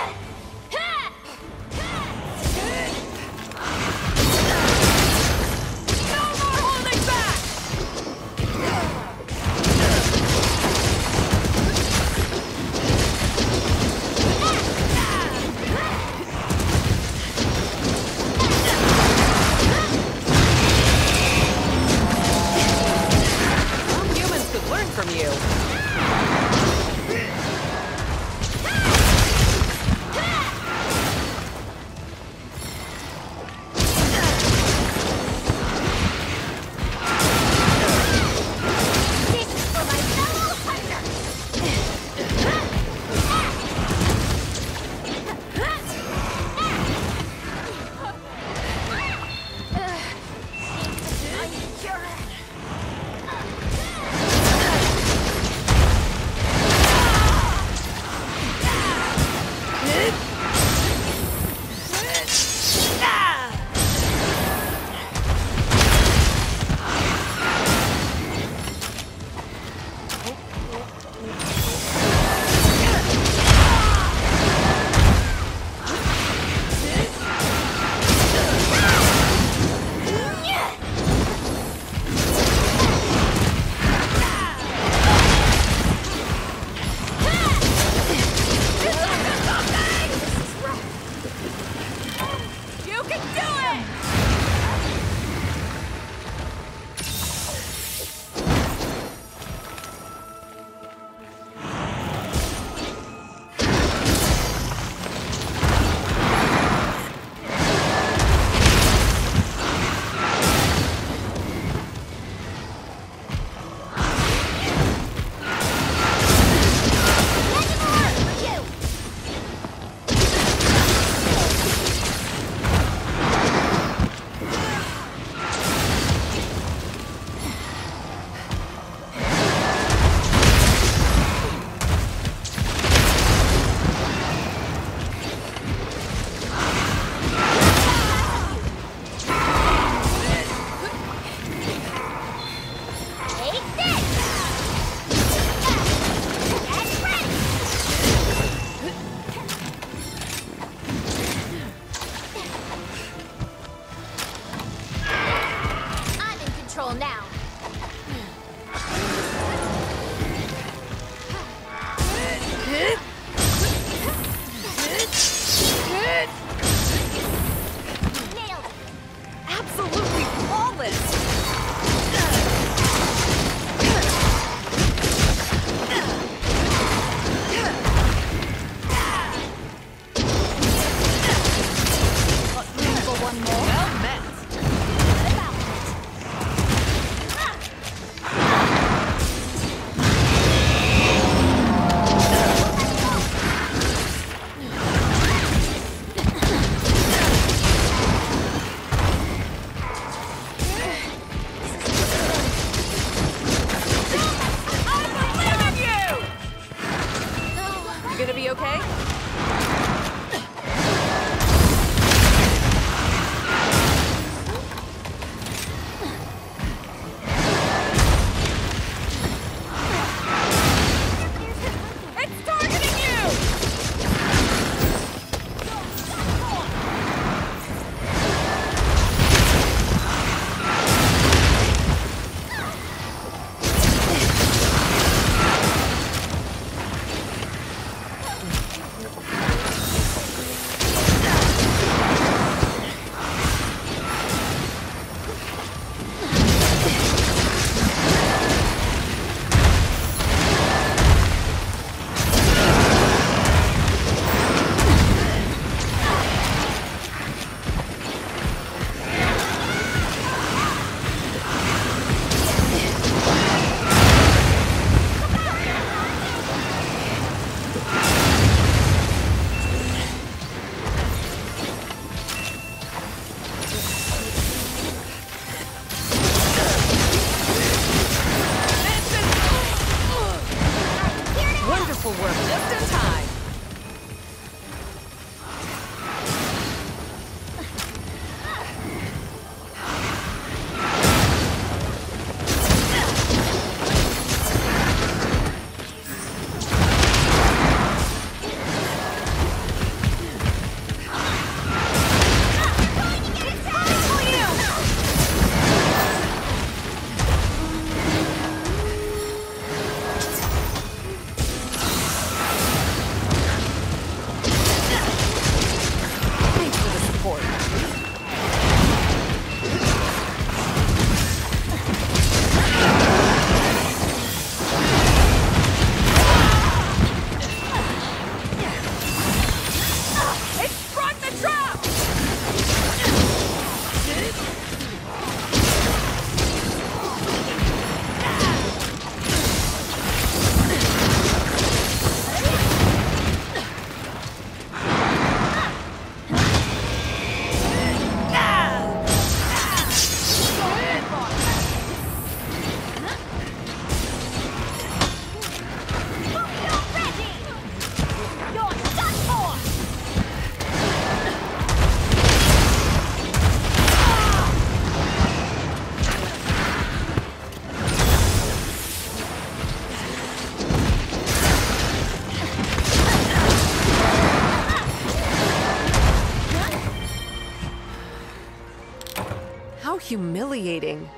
Go! Now. How humiliating.